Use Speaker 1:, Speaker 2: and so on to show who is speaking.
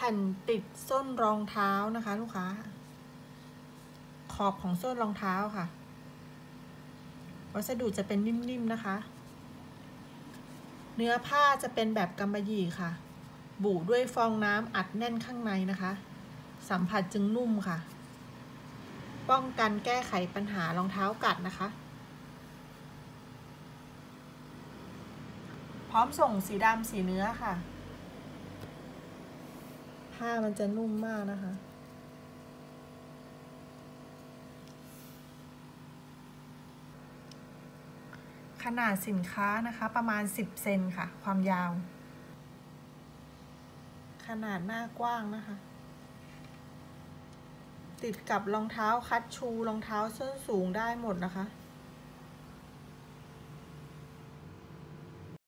Speaker 1: ผ่นติดส้นรองเท้านะคะ ลูกค้า ขอบของส้นรองเท้าค่ะ วัสดุจะเป็นนิ่มๆนะคะ เนื้อผ้าจะเป็นแบบกำมะหยี่ค่ะ บุด้วยฟองน้ำอัดแน่นข้างในนะคะ สัมผัสจึงนุ่มค่ะ ป้องกันแก้ไขปัญหารองเท้ากัดนะคะ พร้อมส่งสีดำสีเนื้อค่ะ ผ้ามันจะนุ่มมากนะคะ ขนาดสินค้านะคะประมาณ 10 เซนค่ะ ความยาว ขนาดหน้ากว้างนะคะ ติดกับรองเท้าคัดชูรองเท้าส้นสูงได้หมดนะคะ